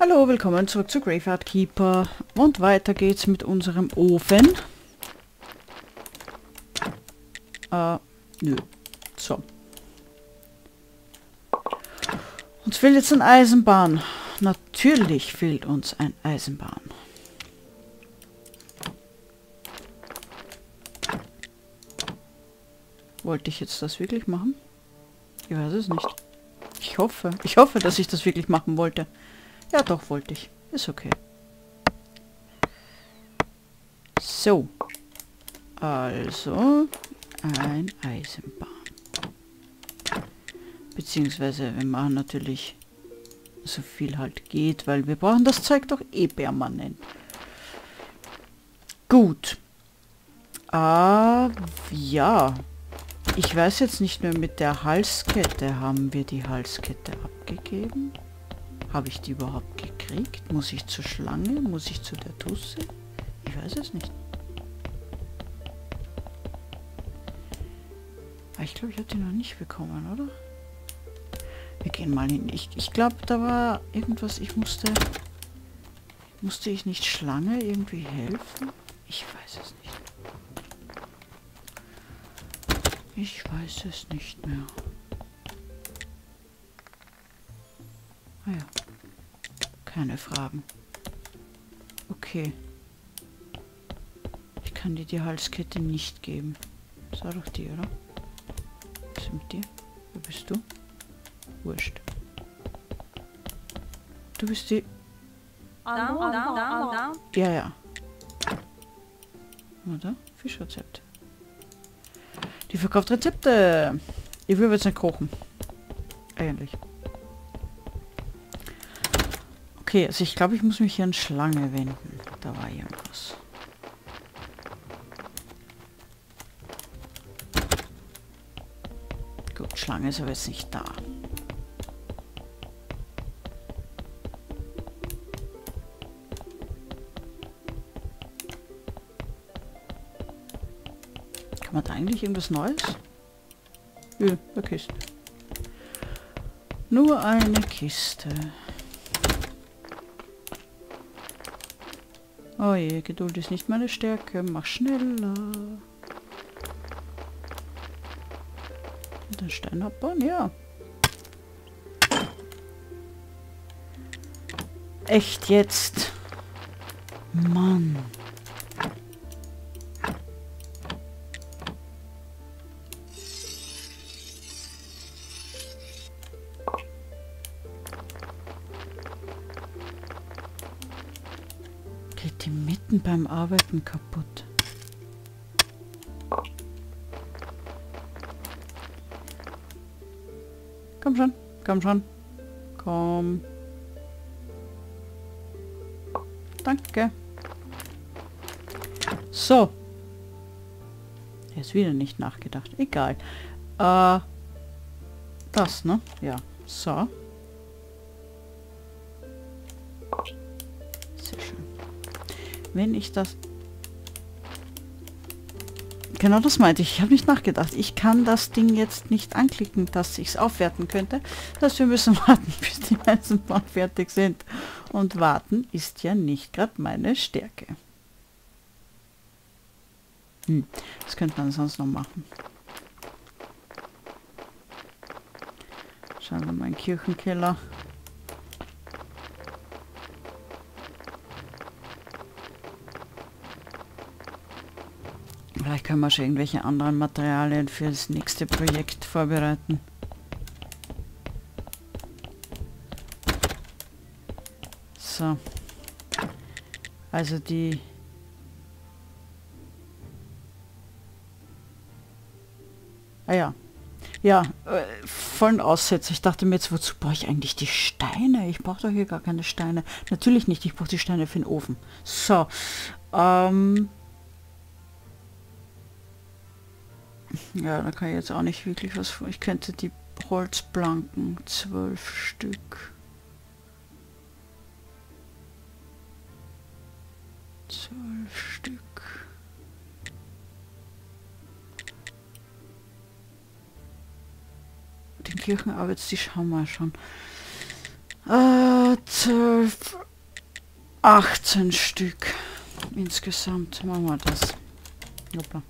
Hallo, willkommen zurück zu Graveyard Keeper. Und weiter geht's mit unserem Ofen. Äh, nö. So. Uns fehlt jetzt ein Eisenbahn. Natürlich fehlt uns ein Eisenbahn. Wollte ich jetzt das wirklich machen? Ich weiß es nicht. Ich hoffe. Ich hoffe, dass ich das wirklich machen wollte. Ja, doch, wollte ich. Ist okay. So. Also, ein Eisenbahn. Beziehungsweise, wir machen natürlich so viel halt geht, weil wir brauchen das Zeug doch eh permanent. Gut. Ah, ja. Ich weiß jetzt nicht mehr, mit der Halskette haben wir die Halskette abgegeben. Habe ich die überhaupt gekriegt? Muss ich zur Schlange? Muss ich zu der Tusse? Ich weiß es nicht. Aber ich glaube, ich habe die noch nicht bekommen, oder? Wir gehen mal hin. Ich, ich glaube, da war irgendwas, ich musste... Musste ich nicht Schlange irgendwie helfen? Ich weiß es nicht. Ich weiß es nicht mehr. Ah ja. Keine Fragen. Okay. Ich kann dir die Halskette nicht geben. Das war doch die, oder? Was ist mit dir? Wer bist du? Wurscht. Du bist die... Ja, ja. Oder? Fischrezept. Die verkauft Rezepte. Ich will jetzt nicht kochen. Eigentlich. Okay, also ich glaube, ich muss mich hier an Schlange wenden. Da war irgendwas. Gut, Schlange ist aber jetzt nicht da. Kann man da eigentlich irgendwas Neues? Ja, eine Kiste. Nur eine Kiste. Oh je, Geduld ist nicht meine Stärke. Mach schneller. Den Stein abbauen, ja. Echt jetzt? Mann. Mitten beim Arbeiten kaputt. Komm schon, komm schon. Komm. Danke. So. Er ist wieder nicht nachgedacht. Egal. Äh, das, ne? Ja. So. Wenn ich das... Genau das meinte ich. Ich habe nicht nachgedacht. Ich kann das Ding jetzt nicht anklicken, dass ich es aufwerten könnte. Das wir müssen warten, bis die Eisenbahn fertig sind. Und warten ist ja nicht gerade meine Stärke. Hm, was könnte man sonst noch machen? Schauen wir mal in Kirchenkeller. Können wir schon irgendwelche anderen Materialien für das nächste Projekt vorbereiten. So. Also die... Ah ja. Ja, äh, vollen Aussetzer. Ich dachte mir jetzt, wozu brauche ich eigentlich die Steine? Ich brauche doch hier gar keine Steine. Natürlich nicht, ich brauche die Steine für den Ofen. So. Ähm... Ja, da kann ich jetzt auch nicht wirklich was vor. Ich könnte die Holzplanken, zwölf Stück. Zwölf Stück. Den Kirchenarbeitstisch haben wir schon. Äh, 12, 18 Stück insgesamt. Machen wir das. Hoppla.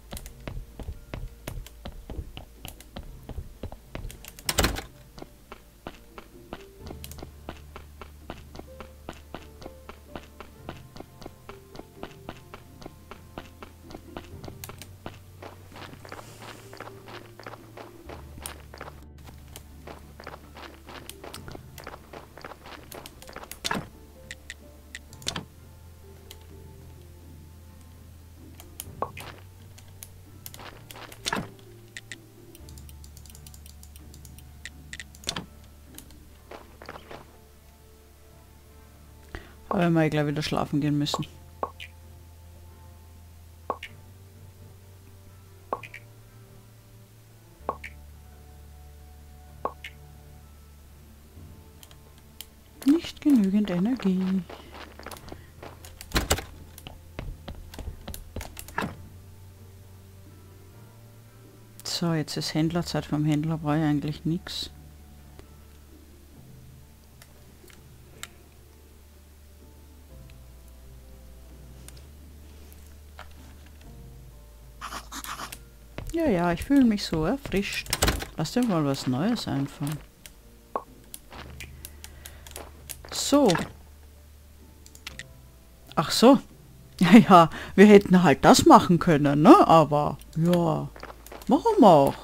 Aber wir gleich wieder schlafen gehen müssen. Nicht genügend Energie. So, jetzt ist Händlerzeit. Vom Händler brauche ich eigentlich nichts. Ja, ja, ich fühle mich so erfrischt. Lass dir mal was Neues einfallen. So. Ach so. Ja, ja, wir hätten halt das machen können, ne? Aber, ja, machen wir auch.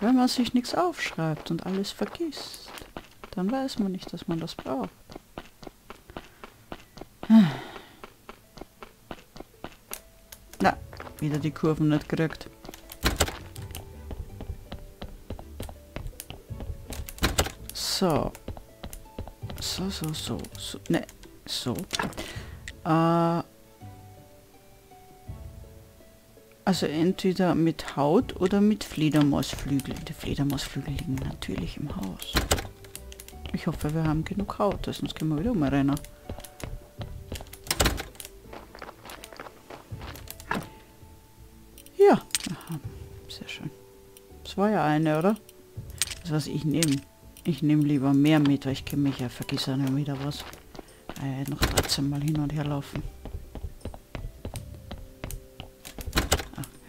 Wenn man sich nichts aufschreibt und alles vergisst, dann weiß man nicht, dass man das braucht. Wieder die Kurven nicht gekriegt. So. So, so, so, so. Ne, so. Äh, also entweder mit Haut oder mit Fledermausflügel. Die Fledermausflügel liegen natürlich im Haus. Ich hoffe, wir haben genug Haut, sonst können wir wieder umrennen. Ja, war ja eine, oder? Das was ich nehme. Ich nehme lieber mehr mit, weil ich kenne mich ja, vergiss ja nicht wieder was. Äh, noch 13 Mal hin und her laufen.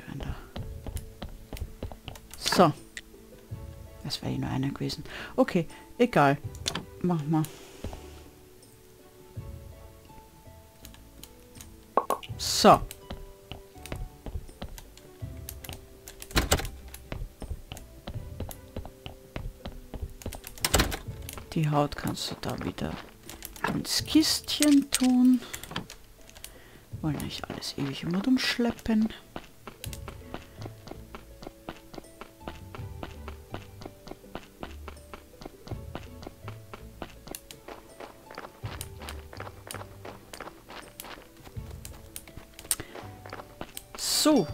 Werden da. So. Das wäre nur einer gewesen. Okay, egal. Mach mal. So. Die Haut kannst du da wieder ins Kistchen tun. Wollen nicht alles ewig immer umschleppen. So.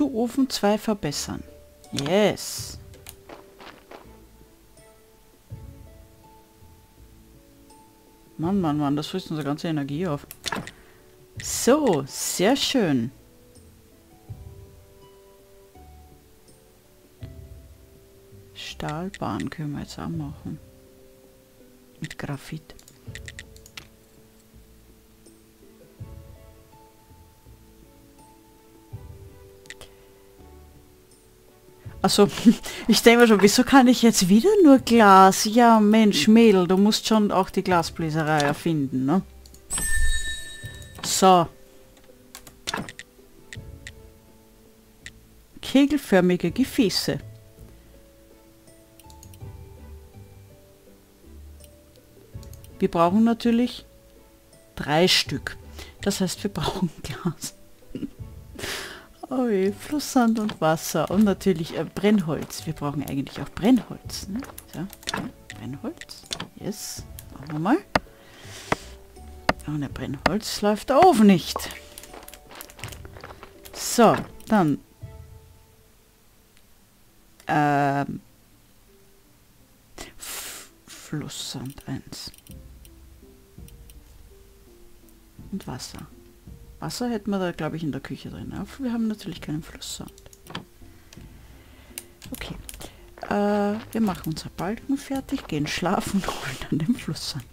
Zu Ofen 2 verbessern. Yes. Mann, Mann, Mann, das frisst unsere ganze Energie auf. So, sehr schön. Stahlbahn können wir jetzt auch machen. Mit Graphit. Also, ich denke mir schon, wieso kann ich jetzt wieder nur Glas? Ja, Mensch, Mädel, du musst schon auch die Glasbläserei erfinden, ne? So. Kegelförmige Gefäße. Wir brauchen natürlich drei Stück. Das heißt, wir brauchen Glas. Oh je, Flusssand und Wasser und natürlich äh, Brennholz. Wir brauchen eigentlich auch Brennholz. Ne? So, ja, Brennholz. Yes. Machen wir mal. Ohne Brennholz läuft der Ofen nicht. So, dann. Ähm, Flusssand 1. Und Wasser. Wasser hätten wir da, glaube ich, in der Küche drin. Aber wir haben natürlich keinen Flusssand. Okay. Äh, wir machen unser Balken fertig, gehen schlafen und holen dann den Flusssand.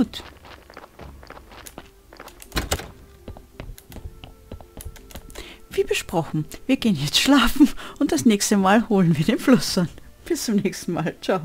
Gut. Wie besprochen, wir gehen jetzt schlafen und das nächste Mal holen wir den Fluss an. Bis zum nächsten Mal. Ciao.